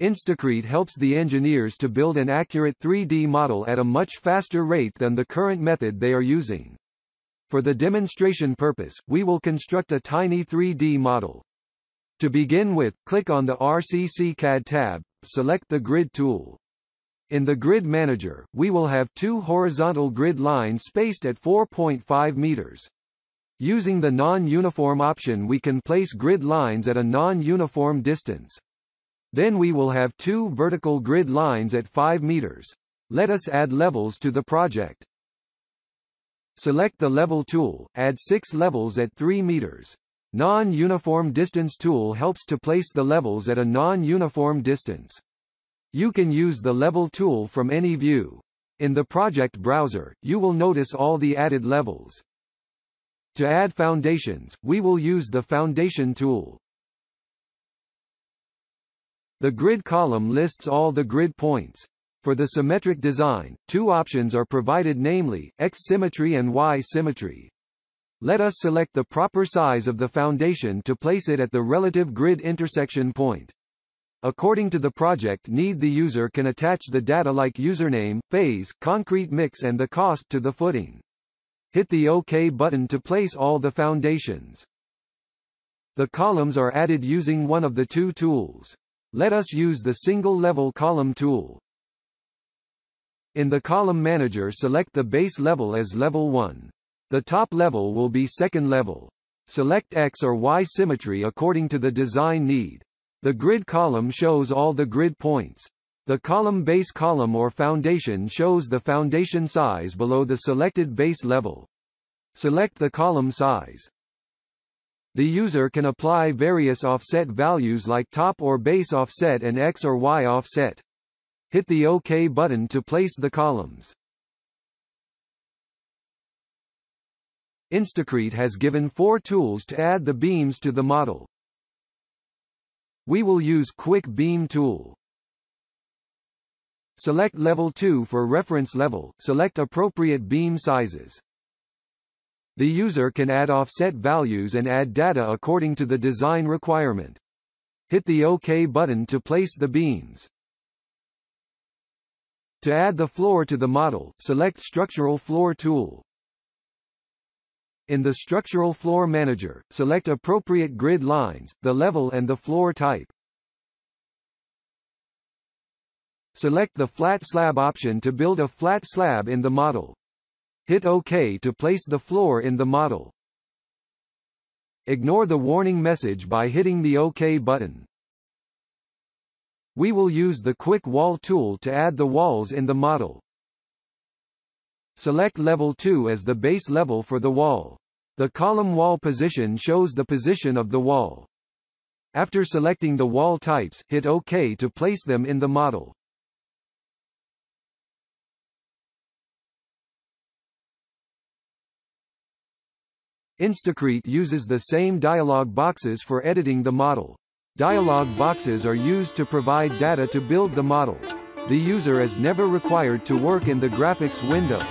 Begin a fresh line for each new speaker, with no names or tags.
Instacrete helps the engineers to build an accurate 3D model at a much faster rate than the current method they are using. For the demonstration purpose, we will construct a tiny 3D model. To begin with, click on the RCC CAD tab, select the Grid tool. In the Grid Manager, we will have two horizontal grid lines spaced at 4.5 meters. Using the non-uniform option we can place grid lines at a non-uniform distance. Then we will have two vertical grid lines at 5 meters. Let us add levels to the project. Select the Level tool, add 6 levels at 3 meters. Non-uniform distance tool helps to place the levels at a non-uniform distance. You can use the level tool from any view. In the project browser, you will notice all the added levels. To add foundations, we will use the Foundation tool. The grid column lists all the grid points. For the symmetric design, two options are provided namely, X symmetry and Y symmetry. Let us select the proper size of the foundation to place it at the relative grid intersection point. According to the project need the user can attach the data like username, phase, concrete mix and the cost to the footing. Hit the OK button to place all the foundations. The columns are added using one of the two tools. Let us use the single-level column tool. In the column manager select the base level as level 1. The top level will be second level. Select X or Y symmetry according to the design need. The grid column shows all the grid points. The column base column or foundation shows the foundation size below the selected base level. Select the column size. The user can apply various offset values like top or base offset and X or Y offset. Hit the OK button to place the columns. Instacrete has given four tools to add the beams to the model. We will use Quick Beam tool. Select Level 2 for reference level, select appropriate beam sizes. The user can add offset values and add data according to the design requirement. Hit the OK button to place the beams. To add the floor to the model, select Structural Floor tool. In the Structural Floor Manager, select appropriate grid lines, the level and the floor type. Select the Flat Slab option to build a flat slab in the model. Hit OK to place the floor in the model. Ignore the warning message by hitting the OK button. We will use the Quick Wall tool to add the walls in the model. Select level 2 as the base level for the wall. The column wall position shows the position of the wall. After selecting the wall types, hit OK to place them in the model. Instacrete uses the same dialog boxes for editing the model. Dialog boxes are used to provide data to build the model. The user is never required to work in the graphics window.